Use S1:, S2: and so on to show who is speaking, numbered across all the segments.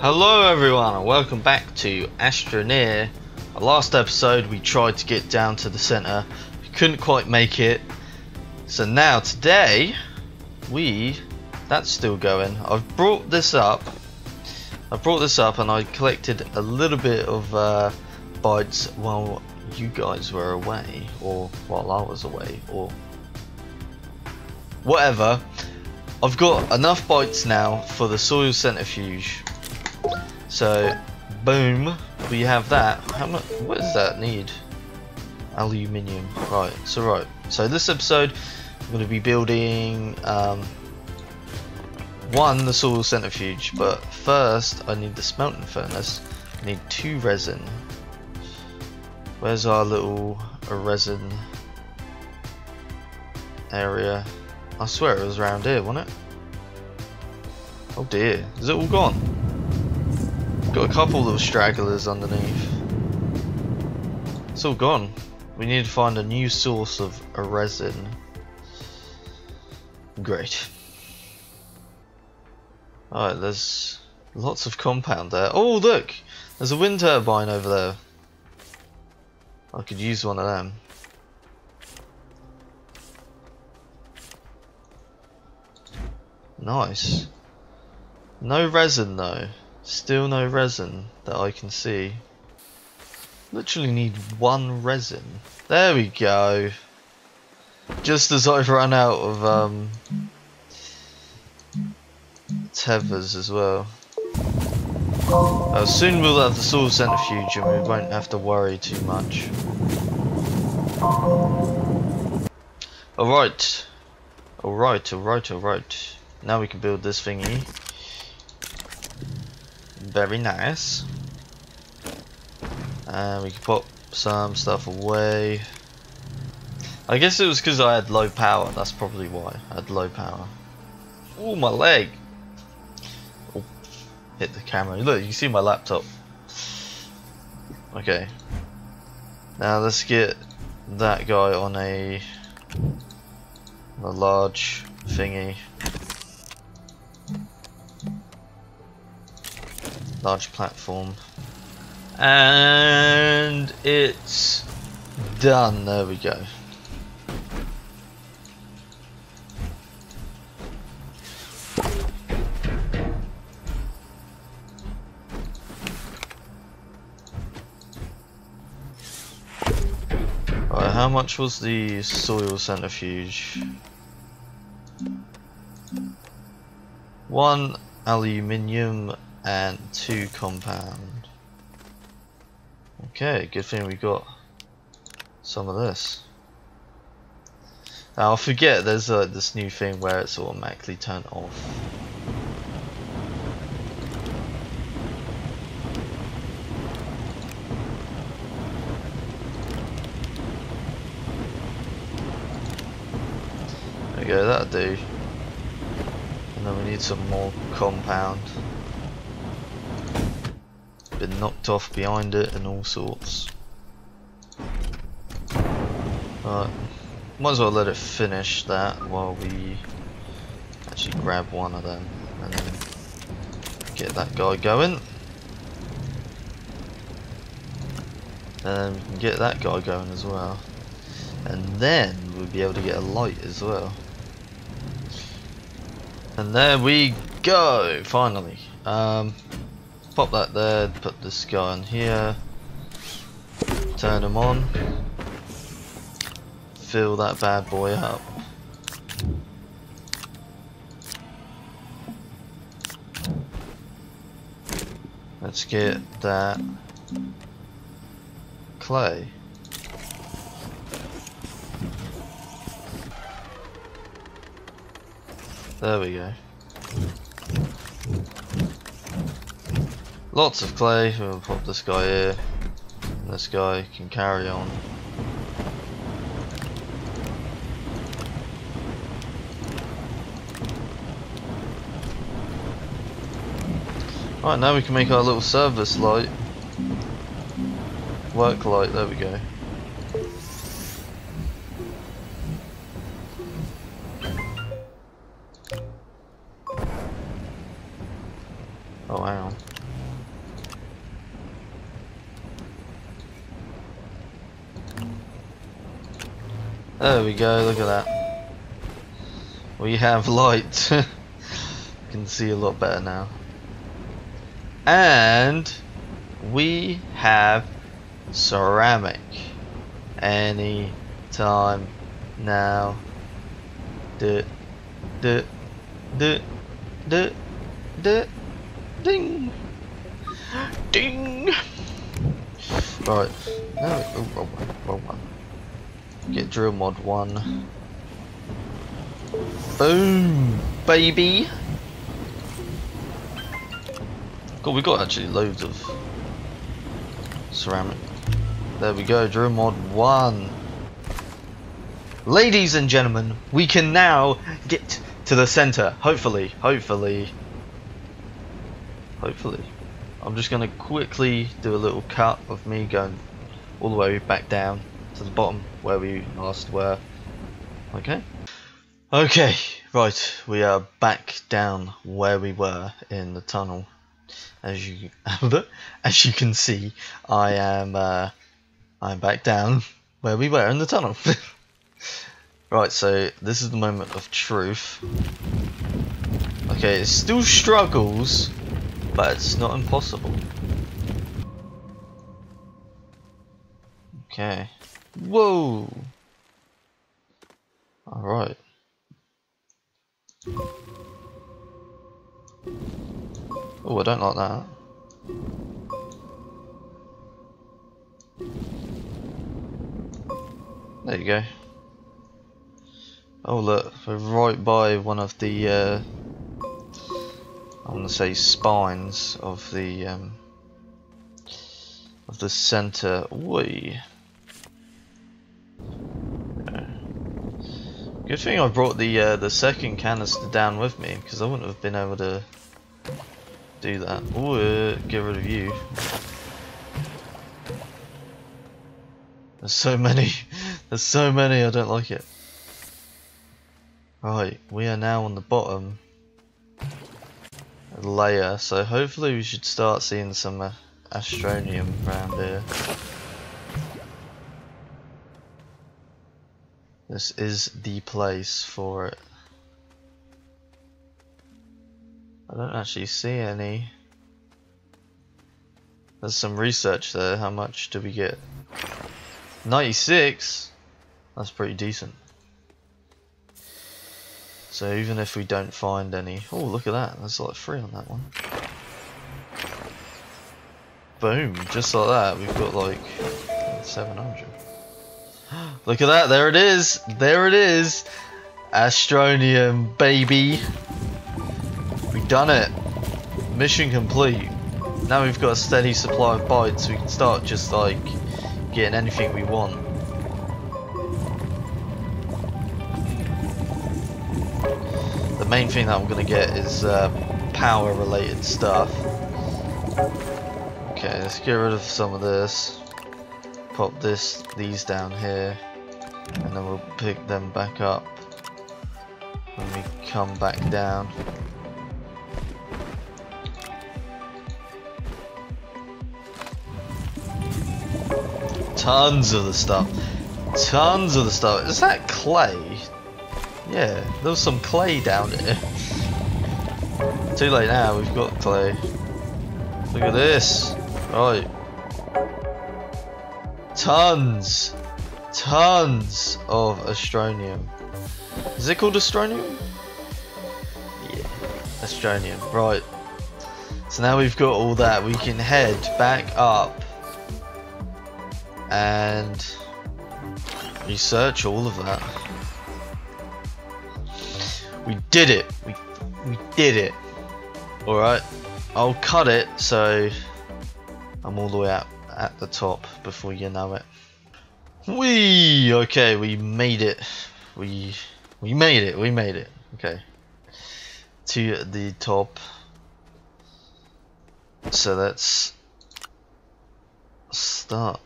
S1: Hello everyone and welcome back to Astroneer. Last episode we tried to get down to the centre, we couldn't quite make it. So now today we that's still going. I've brought this up. I brought this up and I collected a little bit of uh, bytes while you guys were away or while I was away or whatever. I've got enough bytes now for the soil centrifuge. So, boom, we have that. How much? What does that need? Aluminium. Right. So right. So this episode, I'm going to be building um, one the soil centrifuge, but first I need the smelting furnace. I need two resin. Where's our little resin area? I swear it was around here, wasn't it? Oh dear, is it all gone? Got a couple of stragglers underneath. It's all gone. We need to find a new source of a resin. Great. Alright, there's lots of compound there. Oh look! There's a wind turbine over there. I could use one of them. Nice. No resin though. Still no resin that I can see. Literally need one resin. There we go. Just as I've run out of um, tethers as well. Uh, soon we'll have the soil centrifuge and we won't have to worry too much. Alright. Alright, alright, alright. Now we can build this thingy. Very nice. And we can put some stuff away. I guess it was because I had low power, that's probably why. I had low power. Oh, my leg! Oh, hit the camera. Look, you can see my laptop. Okay. Now let's get that guy on a, a large thingy. Large platform. And it's done. There we go. Right, how much was the soil centrifuge? One aluminium and two compound. Okay, good thing we got some of this. Now I forget there's uh, this new thing where it's automatically turned off. There we go, that'll do. And then we need some more compound been knocked off behind it and all sorts. Right, might as well let it finish that while we actually grab one of them and then get that guy going. And we can get that guy going as well. And then we'll be able to get a light as well. And there we go, finally. Um, Pop that there, put this guy on here, turn him on, fill that bad boy up. Let's get that clay. There we go. Lots of clay, we'll pop this guy here. This guy can carry on. Right, now we can make our little service light. Work light, there we go. Oh, wow. There we go, look at that. We have light. you can see a lot better now. And we have ceramic. Any time now. D d d d d ding ding. Right. No, oh, wrong one, wrong one. Get drill mod one. Boom, baby. God, we got actually loads of ceramic. There we go, drill mod one. Ladies and gentlemen, we can now get to the center. Hopefully, hopefully, hopefully. I'm just going to quickly do a little cut of me going all the way back down to the bottom where we last were. Okay. Okay, right, we are back down where we were in the tunnel. As you as you can see, I am uh, I'm back down where we were in the tunnel. right, so this is the moment of truth. Okay, it still struggles but it's not impossible. Okay. Whoa! Alright. Oh, I don't like that. There you go. Oh look, we're right by one of the uh, I want to say spines of the um, of the center. Whee. Good thing I brought the uh, the second canister down with me because I wouldn't have been able to do that. Ooh, uh, get rid of you. There's so many. There's so many. I don't like it. Right, we are now on the bottom layer, so hopefully we should start seeing some uh, astronium around here. This is the place for it. I don't actually see any. There's some research there. How much do we get? 96? That's pretty decent. So even if we don't find any... Oh, look at that. There's like three on that one. Boom. Just like that, we've got like 700. look at that. There it is. There it is. Astronium, baby. We've done it. Mission complete. Now we've got a steady supply of bytes. We can start just like getting anything we want. The main thing that I'm gonna get is uh, power related stuff. Okay, let's get rid of some of this. Pop this, these down here, and then we'll pick them back up when we come back down. Tons of the stuff. Tons of the stuff. Is that clay? Yeah, there was some clay down here. Too late now, we've got clay. Look at this. Right. Tons. Tons of astronium. Is it called astronium? Yeah, astronium. Right. So now we've got all that, we can head back up and research all of that. We did it. We we did it. All right. I'll cut it so I'm all the way up at the top before you know it. We okay. We made it. We we made it. We made it. Okay. To the top. So let's start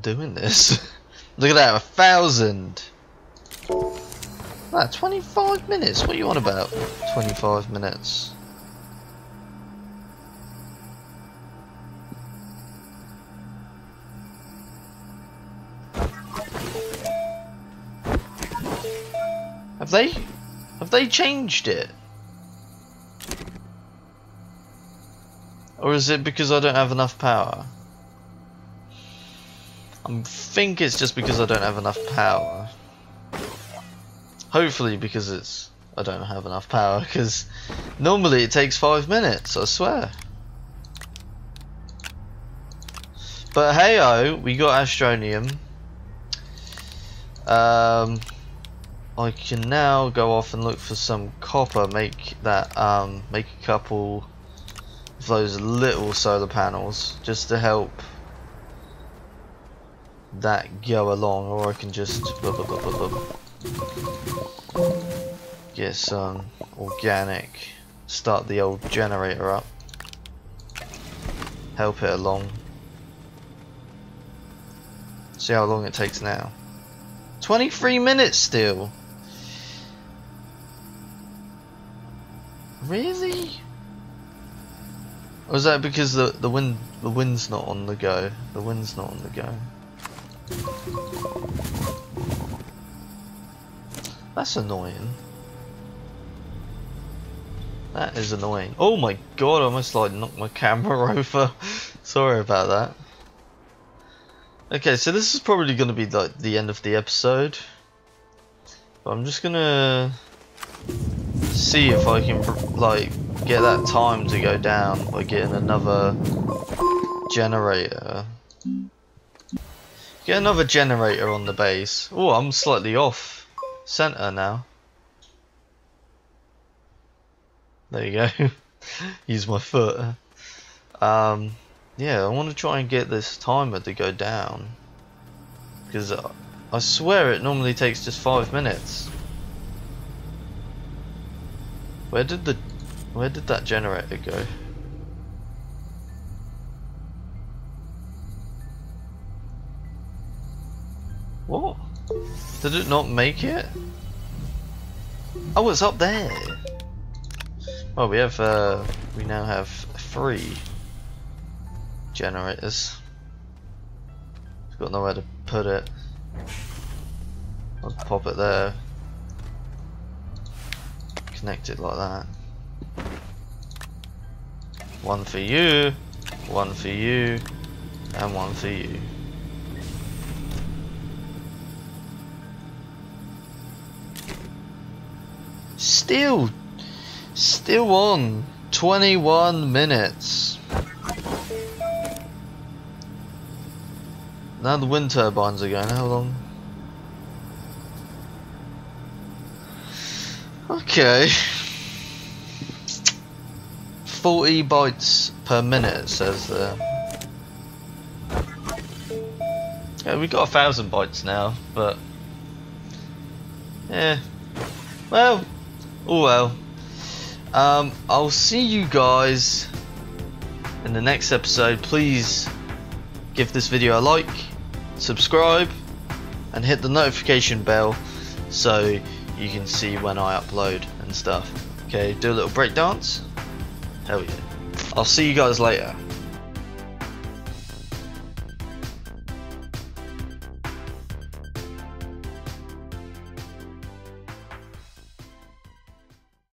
S1: doing this. Look at that, a thousand. Ah, 25 minutes? What are you on about? 25 minutes. Have they? Have they changed it? Or is it because I don't have enough power? I think it's just because I don't have enough power. Hopefully because it's I don't have enough power because normally it takes five minutes, I swear. But hey oh, we got Astronium. Um, I can now go off and look for some copper, make that, um, make a couple of those little solar panels just to help that go along, or I can just blah, blah, blah, get some organic, start the old generator up, help it along. See how long it takes now. 23 minutes still. Really? Or is that because the the wind the wind's not on the go? The wind's not on the go. That's annoying. That is annoying. Oh my god, I almost like knocked my camera over. Sorry about that. Okay, so this is probably going to be like the end of the episode. But I'm just gonna see if I can like get that time to go down by getting another generator. Get another generator on the base. Oh, I'm slightly off center now. There you go. Use my foot. Um, yeah, I want to try and get this timer to go down. Because I swear it normally takes just five minutes. Where did the... Where did that generator go? What? Did it not make it? Oh, it's up there. Well, we have, uh, we now have three generators. I've got nowhere to put it. I'll pop it there. Connect it like that. One for you, one for you, and one for you. Still, still on. 21 minutes. Now the wind turbines are going. How long? Okay. 40 bytes per minute says there. Yeah, we got a thousand bytes now, but yeah. Well, oh well. Um, I'll see you guys in the next episode. Please give this video a like, subscribe, and hit the notification bell so you can see when I upload and stuff. Okay, do a little break dance. Hell yeah. I'll see you guys later.